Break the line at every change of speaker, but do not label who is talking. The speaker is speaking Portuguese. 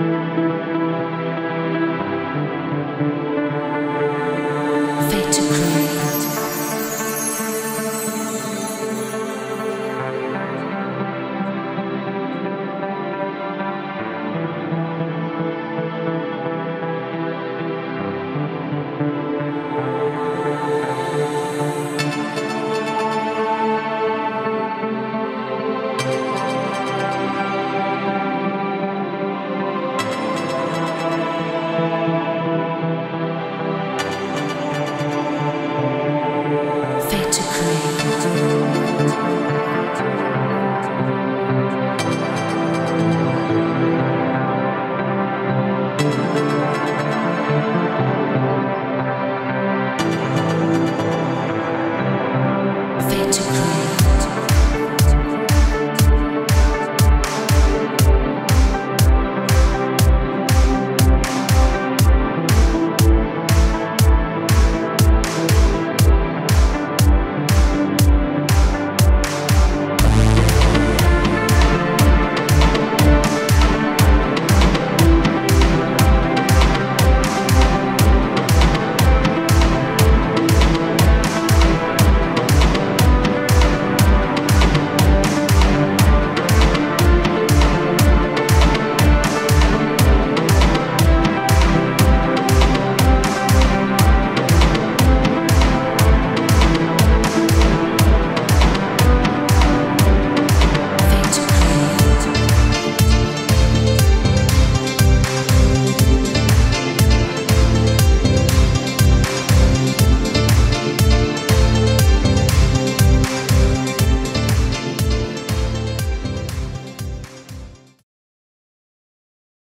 Música